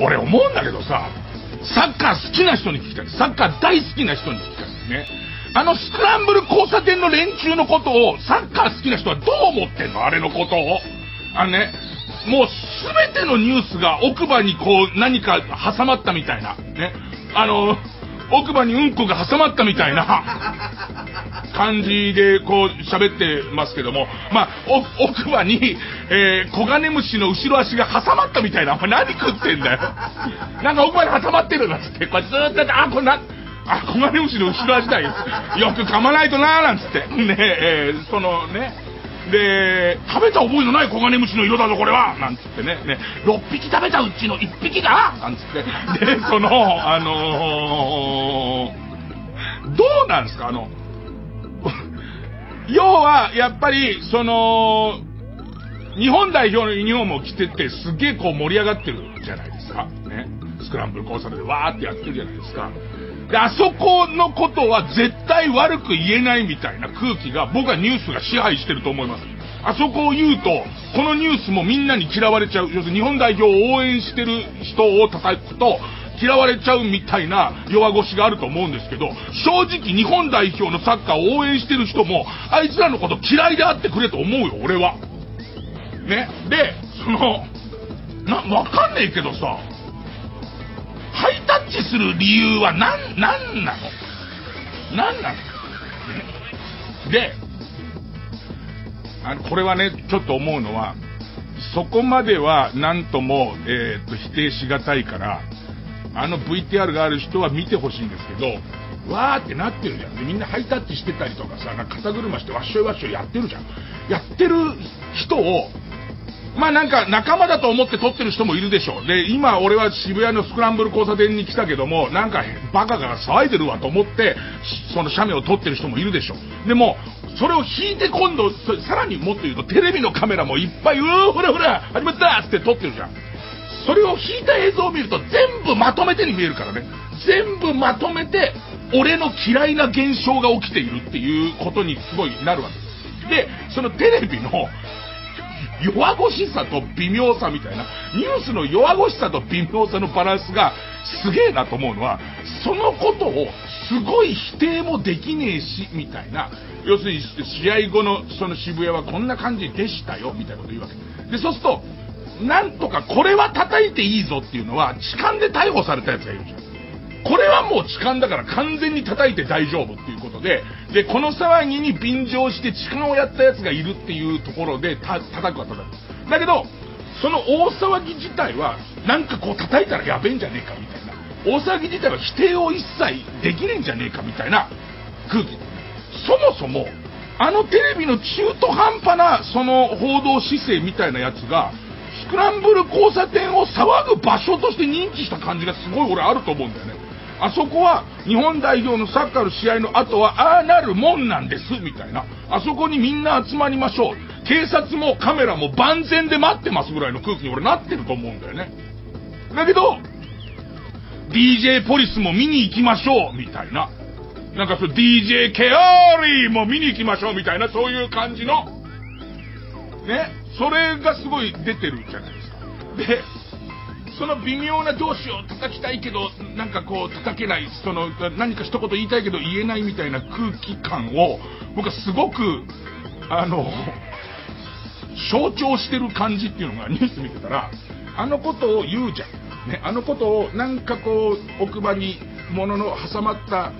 俺思うんだけどさ、サッカー好きな人に聞きたい。サッカー大好きな人に聞きたいね。あのスクランブル交差点の連中のことを、サッカー好きな人はどう思ってんの？あれのことを。あのね、もうすべてのニュースが奥歯にこう何か挟まったみたいな。ね。あの、奥歯にうんこが挟まったみたいな感じでこう喋ってますけども、まあ、奥歯に、えー、コガネムシの後ろ足が挟まったみたいな、お前何食ってんだよ。なんか奥歯に挟まってるなつって、これずーっと、あ、これな、あ、コガネムシの後ろ足だよ。よく噛まないとなーなんつって。ねえー、そのね、で、食べた覚えのないコガネムシの色だぞ、これはなんつってね、ね、6匹食べたうちの1匹がなんつって。で、その、あのー、どうなんですか、あの、要は、やっぱり、その、日本代表のユニフォームを着てて、すげえこう盛り上がってるじゃないですか。ね。スクランブル交差点でわーってやってるじゃないですか。で、あそこのことは絶対悪く言えないみたいな空気が僕はニュースが支配してると思います。あそこを言うと、このニュースもみんなに嫌われちゃう。要するに日本代表を応援してる人を叩くと、嫌われちゃうみたいな弱腰があると思うんですけど、正直日本代表のサッカーを応援してる人も、あいつらのこと嫌いであってくれと思うよ、俺は。ね。で、その、な、わかんねえけどさ、ハイタッチする理由は何、何なの？何なの？で、あの、これはね、ちょっと思うのは、そこまでは何とも、えー、っと、否定しがたいから、あの VTR がある人は見てほしいんですけど、わーってなってるじゃん。で、みんなハイタッチしてたりとかさ、なんか肩車してわっしょいわっしょいやってるじゃん。やってる人を、まあなんか仲間だと思って撮ってる人もいるでしょう。で、今俺は渋谷のスクランブル交差点に来たけども、なんかバカが騒いでるわと思って、その写メを撮ってる人もいるでしょう。でも、それを引いて今度、さらにもっと言うとテレビのカメラもいっぱい、うーほらほら、始まったって撮ってるじゃん。それを引いた映像を見ると全部まとめてに見えるからね。全部まとめて、俺の嫌いな現象が起きているっていうことにすごいなるわけです。で、そのテレビの弱腰さと微妙さみたいな、ニュースの弱腰さと微妙さのバランスがすげえなと思うのは、そのことをすごい否定もできねえし、みたいな、要するに試合後のその渋谷はこんな感じでしたよ、みたいなこと言うわけ。で、そうすると、なんとかこれは叩いていいぞっていうのは、痴漢で逮捕されたやつがいるじゃん。これはもう痴漢だから完全に叩いて大丈夫っていうことで、で、この騒ぎに便乗して痴漢をやった奴がいるっていうところで、た、叩くは叩く。だけど、その大騒ぎ自体は、なんかこう叩いたらやべえんじゃねえかみたいな。大騒ぎ自体は否定を一切できねえんじゃねえかみたいな空気。そもそも、あのテレビの中途半端なその報道姿勢みたいなやつが、スクランブル交差点を騒ぐ場所として認知した感じがすごい俺あると思うんだよね。あそこは日本代表のサッカーの試合の後はああなるもんなんです、みたいな。あそこにみんな集まりましょう。警察もカメラも万全で待ってますぐらいの空気に俺なってると思うんだよね。だけど、DJ ポリスも見に行きましょう、みたいな。なんかそう DJ ケオリーも見に行きましょう、みたいな、そういう感じの、ね、それがすごい出てるじゃないですか。で、その微妙な上司を叩きたいけど、なんかこう叩けない、その何か一言言いたいけど言えないみたいな空気感を、僕はすごく、あの、象徴してる感じっていうのがニュース見てたら、あのことを言うじゃん。ね、あのことをなんかこう、奥歯に物の挟まった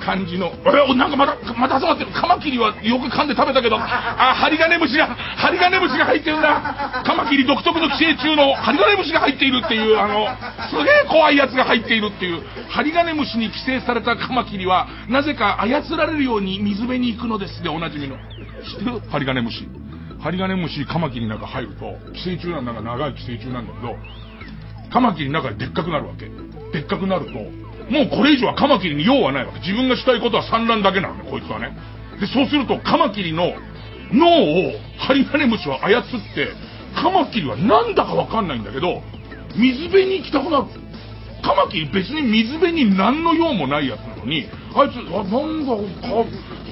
感じの、え、なんかまた、また挟まってる。カマキリはよく噛んで食べたけど、あ、ハリガネムシが、ハリガネムシが入ってるんだ。カマキリ独特の寄生虫のハリガネムシが入っているっていう、あの、すげえ怖いやつが入っているっていう、ハリガネムシに寄生されたカマキリは、なぜか操られるように水辺に行くのですでおなじみの。知ってる？ハリガネムシ。ハリガネムシ、カマキリの中入ると、寄生虫なんだか長い寄生虫なんだけど、カマキリの中ででっかくなるわけ。でっかくなると、もうこれ以上はカマキリに用はないわけ。自分がしたいことは産卵だけなのね、こいつはね。で、そうするとカマキリの脳をハリガネムシは操って、カマキリはなんだかわかんないんだけど、水辺に行きたくなる。カマキリ別に水辺に何の用もないやつなのに、あいつ、あ、なんだ、か、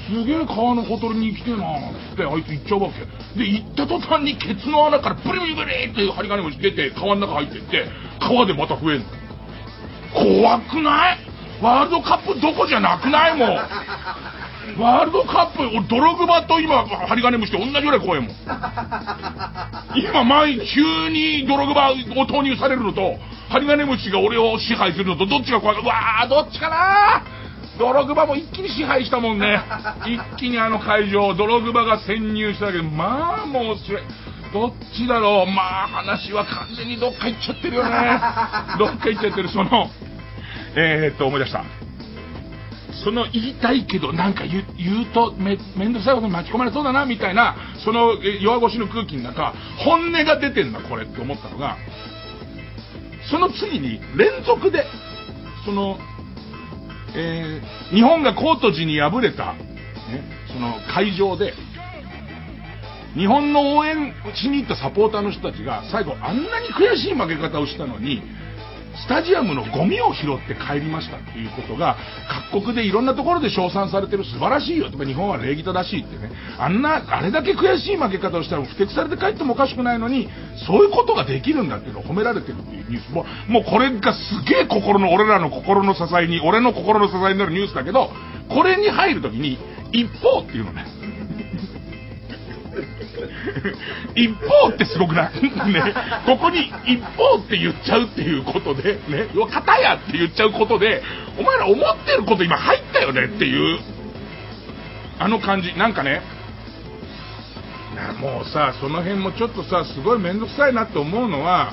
すげえ川のほとりに来てなってあいつ行っちゃうわけ。で、行った途端にケツの穴からブリブリブリって針金虫出て川の中入ってって、川でまた増えんの。怖くない？ワールドカップどこじゃなくないもん。ワールドカップ、俺、ドログバと今、針金虫って同じぐらい怖いもん。今、前、急にドログバを投入されるのと、針金虫が俺を支配するのと、どっちが怖いか、うわー、どっちかな？ドログバも一気に支配したもんね。一気にあの会場、ドログバが潜入したけど、まあもうそれ、どっちだろう？まあ話は完全にどっか行っちゃってるよね。どっか行っちゃってる。その、えー、っと、思い出した。その言いたいけどなんか言うとめめんどくさいことに巻き込まれそうだなみたいなその弱腰の空気の中本音が出てんだこれって思ったのがその次に連続でそのえー、日本がコート時に敗れた、ね、その会場で、日本の応援しに行ったサポーターの人たちが、最後あんなに悔しい負け方をしたのに、スタジアムのゴミを拾って帰りましたっていうことが、各国でいろんなところで称賛されてる素晴らしいよ。日本は礼儀正しいってね。あんな、あれだけ悔しい負け方をしたら不適されて帰ってもおかしくないのに、そういうことができるんだっていうのを褒められてるっていうニュースも、もうこれがすげえ心の、俺らの心の支えに、俺の心の支えになるニュースだけど、これに入るときに、一方っていうのね。一方ってすごくない？ね。ここに一方って言っちゃうっていうことで、ね。片やって言っちゃうことで、お前ら思ってること今入ったよねっていう、あの感じ。なんかね、なもうさ、その辺もちょっとさ、すごいめんどくさいなって思うのは、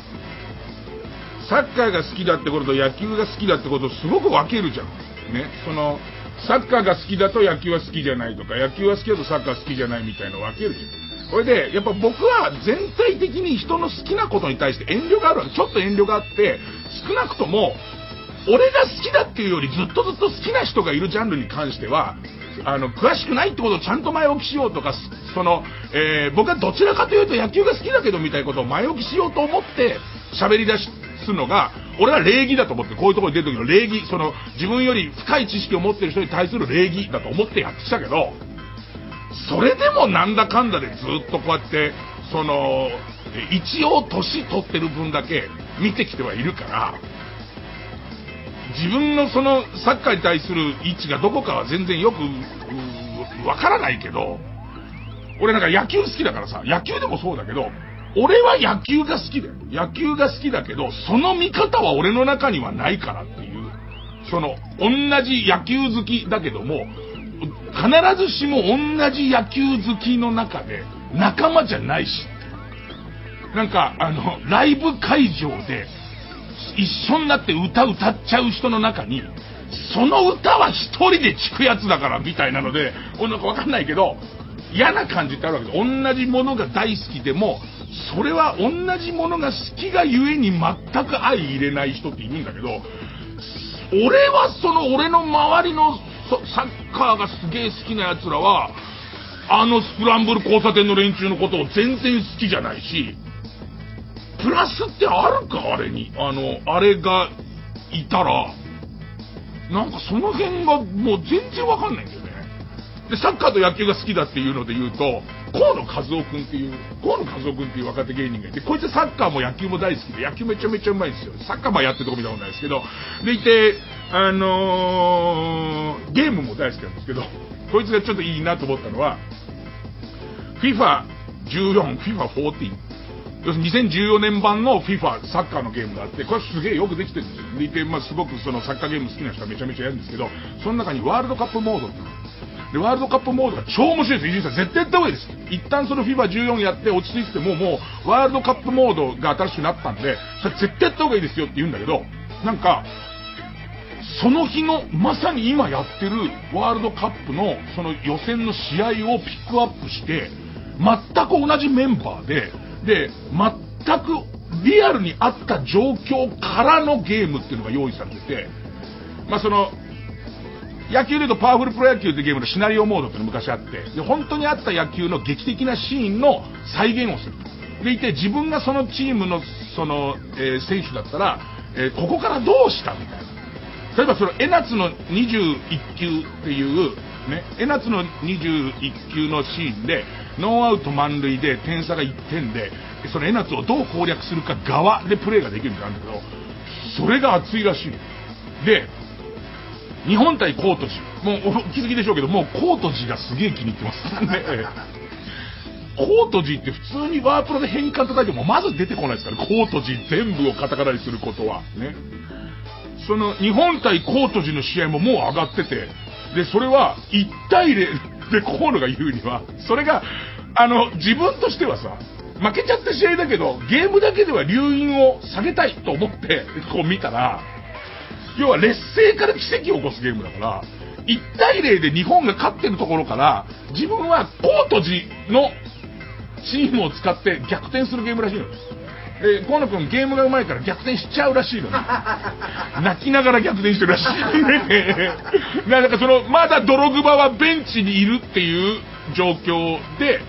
サッカーが好きだってことと野球が好きだってことすごく分けるじゃん。ね。その、サッカーが好きだと野球は好きじゃないとか、野球は好きだとサッカー好きじゃないみたいの分けるじゃん。これで、やっぱ僕は全体的に人の好きなことに対して遠慮がある。ちょっと遠慮があって、少なくとも、俺が好きだっていうよりずっとずっと好きな人がいるジャンルに関しては、あの、詳しくないってことをちゃんと前置きしようとか、その、えー、僕はどちらかというと野球が好きだけどみたいなことを前置きしようと思って喋り出すのが、俺は礼儀だと思って、こういうところに出る時の礼儀、その、自分より深い知識を持ってる人に対する礼儀だと思ってやってきたけど、それでもなんだかんだでずっとこうやって、その、一応年取ってる分だけ見てきてはいるから、自分のそのサッカーに対する位置がどこかは全然よく、わからないけど、俺なんか野球好きだからさ、野球でもそうだけど、俺は野球が好きだよ。野球が好きだけど、その見方は俺の中にはないからっていう、その、同じ野球好きだけども、必ずしも同じ野球好きの中で仲間じゃないし、なんか、あの、ライブ会場で一緒になって歌歌っちゃう人の中に、その歌は一人で聴くやつだからみたいなので、なんかわかんないけど、嫌な感じってあるわけで、同じものが大好きでも、それは同じものが好きがゆえに全く相入れない人っているんだけど、俺はその俺の周りのサッカーがすげえ好きな奴らは、あのスクランブル交差点の連中のことを全然好きじゃないし、プラスってあるか？あれに。あの、あれがいたら、なんかその辺がもう全然わかんないんだよね。で、サッカーと野球が好きだっていうので言うと、河野和夫くんっていう、河野和夫くんっていう若手芸人がいて、こいつサッカーも野球も大好きで、野球めちゃめちゃうまいですよ。サッカーもやってるとこ見たことないですけど、でいて、あのー、ゲームも大好きなんですけど、こいつがちょっといいなと思ったのは、FIFA14、FIFA14、要するに2014年版の FIFA サッカーのゲームがあって、これすげえよくできてるんですよ。でいて、まあ、すごくそのサッカーゲーム好きな人はめちゃめちゃやるんですけど、その中にワールドカップモードってで、ワールドカップモードが超面白いです。伊集院さん、絶対やった方がいいです。一旦その FIFA14 やって落ち着いてても、もう、ワールドカップモードが新しくなったんで、それ絶対やった方がいいですよって言うんだけど、なんか、その日の、まさに今やってるワールドカップのその予選の試合をピックアップして、全く同じメンバーで、で、全くリアルにあった状況からのゲームっていうのが用意されてて、まあその、野球で言うとパワフルプロ野球ってゲームのシナリオモードっていうの昔あって、で、本当にあった野球の劇的なシーンの再現をする。でいて、自分がそのチームの、その、えー、選手だったら、えー、ここからどうしたみたいな。例えばその江夏の21球っていう、ね、江夏の21球のシーンで、ノーアウト満塁で点差が1点で、その江夏をどう攻略するか側でプレーができるんだけど、それが熱いらしい。で、日本対コートジ。もうお気づきでしょうけど、もうコートジがすげえ気に入ってます。ね。コートジって普通にワープロで変換叩いてもまず出てこないですから、コートジ全部をカタカナにすることは。ね。その日本対コートジの試合ももう上がってて、で、それは1対0で河野が言うには、それが、あの、自分としてはさ、負けちゃった試合だけど、ゲームだけでは留飲を下げたいと思って、こう見たら、要は劣勢から奇跡を起こすゲームだから、1対0で日本が勝ってるところから、自分はコート時のチームを使って逆転するゲームらしいの。です、河野くんゲームが上手いから逆転しちゃうらしいのね。泣きながら逆転してるらしい。なんかその、まだドログバはベンチにいるっていう状況で、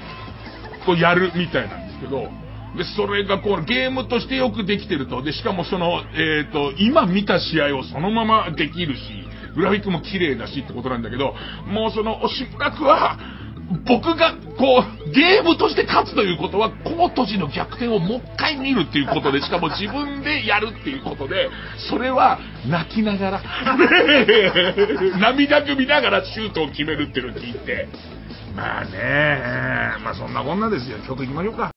こうやるみたいなんですけど、で、それがこう、ゲームとしてよくできてると。で、しかもその、えっ、ー、と、今見た試合をそのままできるし、グラフィックも綺麗だしってことなんだけど、もうその、しばらくは、僕が、こう、ゲームとして勝つということは、コート時の逆転をもう一回見るっていうことで、しかも自分でやるっていうことで、それは泣きながら、涙ぐみながらシュートを決めるっていうのを聞いて、まあね、まあそんなこんなですよ。曲行きましょうか。